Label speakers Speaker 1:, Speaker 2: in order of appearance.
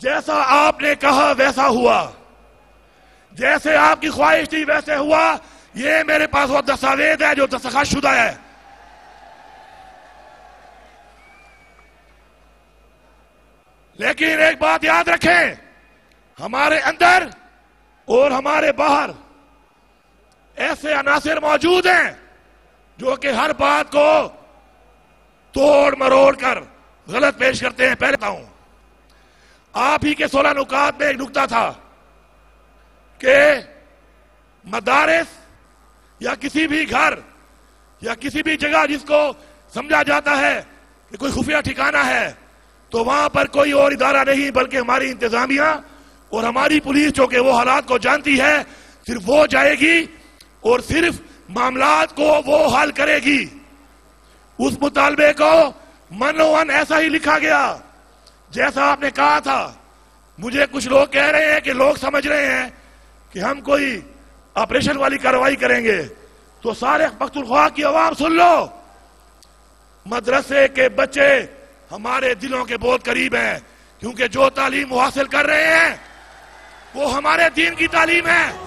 Speaker 1: जैसा आपने कहा, वैसा हुआ। जैसे आपकी ख्वाहिश थी, वैसे हुआ। ये मेरे पास वो दस्तावेज़ है जो दस्तखत शुदा है। लेकिन एक बात याद रखें, हमारे अंदर और हमारे बाहर ऐसे अनासिर मौजूद हैं जो कि हर बात को तोड़ मरोड़ कर गलत पेश करते हैं। पहले बताऊँ आप ही के सोलह नुकात में एक नुकता था कि मदारस या किसी भी घर या किसी भी जगह जिसको समझा जाता है कि कोई खुफिया ठिकाना है तो वहाँ पर कोई और इदारा नहीं, बल्कि हमारी इंतजामिया और हमारी पुलिस, जो कि वो हालात को जानती है, सिर्फ़ वो जाएगी और सिर्फ़ मामलात को वो हल करेगी। उस मुतालबे को मनोवन ऐसा ही लिखा गया जैसा आपने कहा था, मुझे कुछ लोग कह रहे हैं कि लोग समझ रहे हैं कि हम कोई ऑपरेशन वाली कार्रवाई करेंगे। तो सारे पख्तुनख्वा की आवाम सुन लो। मदरसे के बच्चे हमारे दिलों के बहुत करीब हैं, क्योंकि जो तालीम हासिल कर रहे हैं, वो हमारे दीन की तालीम है।